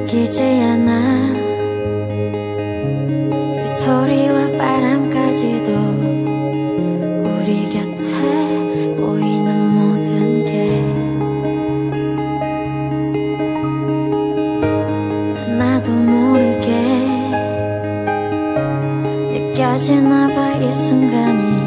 느끼지 않아 이 소리와 바람까지도 우리 곁에 보이는 모든 게 나도 모르게 느껴지나 봐 이 순간이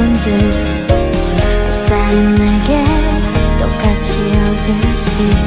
본 듯 햇살이 내게 똑같이 오듯이.